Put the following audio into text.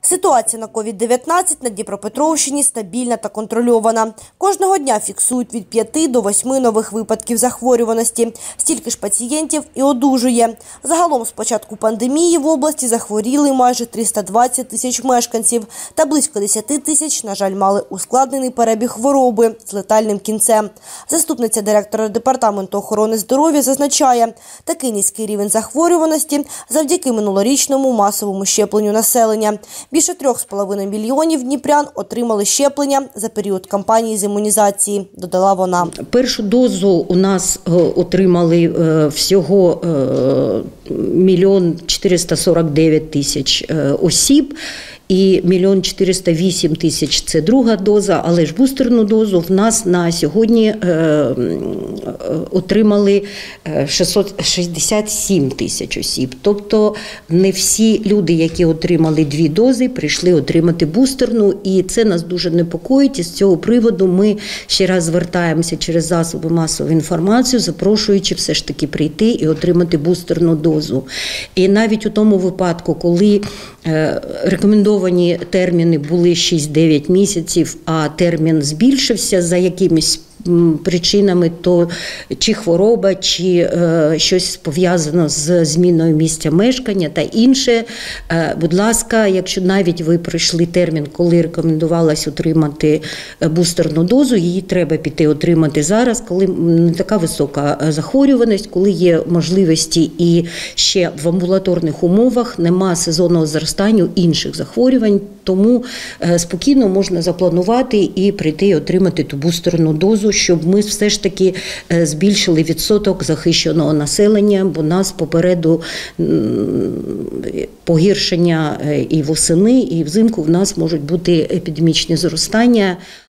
Ситуація на COVID-19 на Дніпропетровщині стабільна та контрольована. Кожного дня фіксують від 5 до 8 нових випадків захворюваності. Стільки ж пацієнтів і одужує. Загалом з початку пандемії в області захворіли майже 320 тисяч мешканців та близько 10 тисяч, на жаль, мали ускладнений перебіг хвороби з летальним кінцем. Заступниця директора департаменту охорони здоров'я зазначає, такий низький рівень захворюваності завдяки минулорічному масовому щепленню населення. Більше 3,5 мільйонів дніпрян отримали щеплення за період кампанії з імунізації, додала вона. Першу дозу у нас е, отримали е, всього е, мільйон 449 тисяч осіб. І мільйон 408 тисяч це друга доза, але ж бустерну дозу в нас на сьогодні е, е, отримали е, 667 тисяч осіб. Тобто не всі люди, які отримали дві дози, прийшли отримати бустерну, і це нас дуже непокоїть. І з цього приводу ми ще раз звертаємося через засоби масової інформації, запрошуючи все ж таки прийти і отримати бустерну дозу. І навіть у тому випадку, коли е, рекомендовані терміни були 6-9 місяців, а термін збільшився за якимись причинами, то чи хвороба, чи е, щось пов'язано з зміною місця мешкання та інше. Е, будь ласка, якщо навіть ви пройшли термін, коли рекомендувалось отримати е, бустерну дозу, її треба піти отримати зараз, коли не така висока е, захворюваність, коли є можливості і ще в амбулаторних умовах нема сезонного зростання інших захворювань, тому е, спокійно можна запланувати і прийти і отримати ту бустерну дозу, щоб ми все ж таки е, збільшили відсоток захищеного населення, бо нас попереду погіршення е, і восени, і взимку в нас можуть бути епідемічні зростання.